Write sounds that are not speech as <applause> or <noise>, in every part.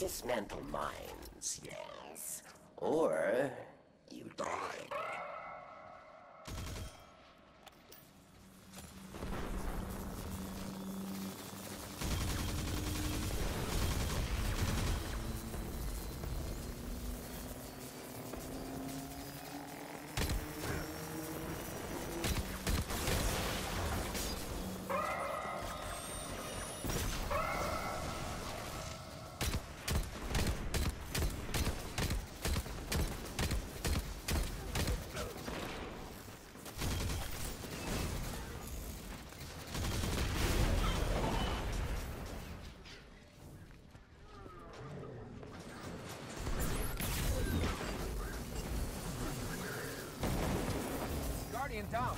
dismantle mines, yes. Or you die. Guardian down.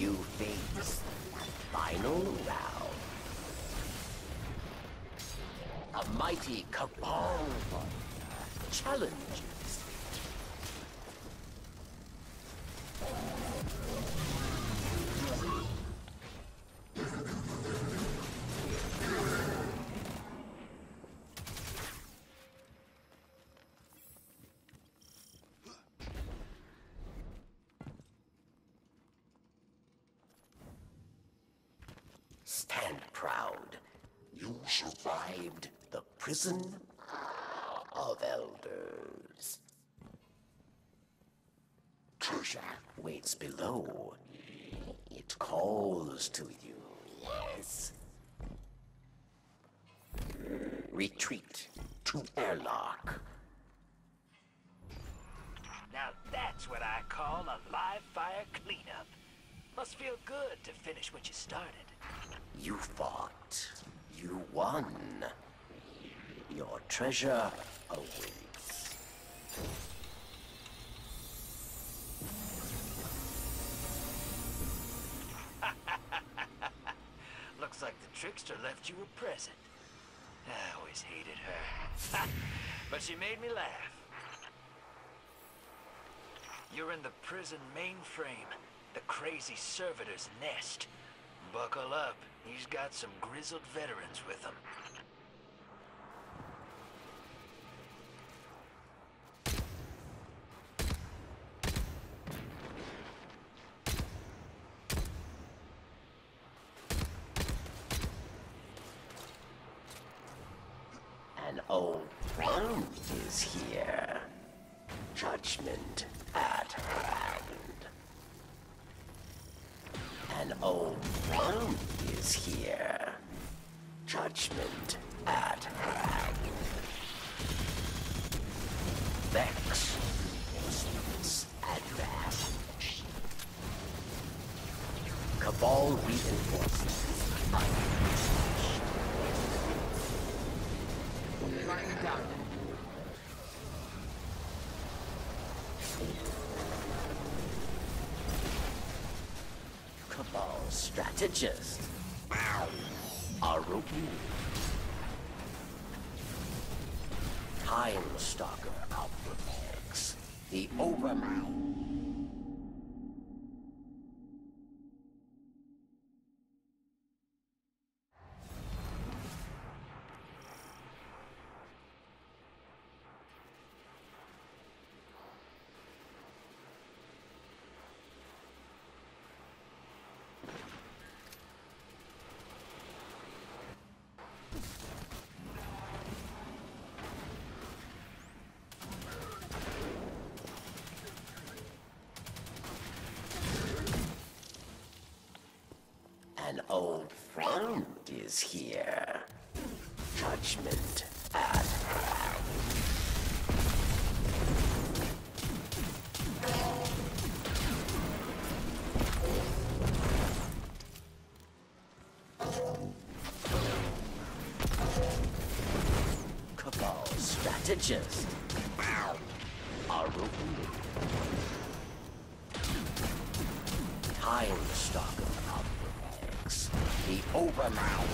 You face final round. A mighty cabal challenges. Stand proud. You survived the prison of elders. Treasure waits below. It calls to you, yes. Retreat to airlock. Now that's what I call a live fire cleanup. Must feel good to finish what you started. You fought. You won. Your treasure awaits. <laughs> Looks like the trickster left you a present. I always hated her. <laughs> but she made me laugh. You're in the prison mainframe, the crazy servitor's nest. Buckle up, he's got some grizzled veterans with him. An old friend is here. Judgment at. An old friend is here. Judgment at hand. Vex. Instance advantage. Cabal reinforcements. Guardian down. Strategist. Arubu. Time Stalker of the Vex. The Overmind. Old friend is here. Judgment at hand. Strategist. Arun. Time Rex. The Overmind.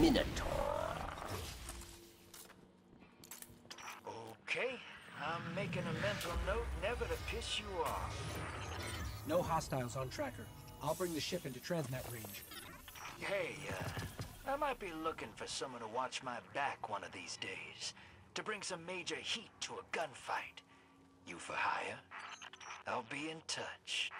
Minotaur. Okay, I'm making a mental note never to piss you off. No hostiles on tracker. I'll bring the ship into transmat range. Hey, uh, I might be looking for someone to watch my back one of these days. To bring some major heat to a gunfight. You for hire? I'll be in touch.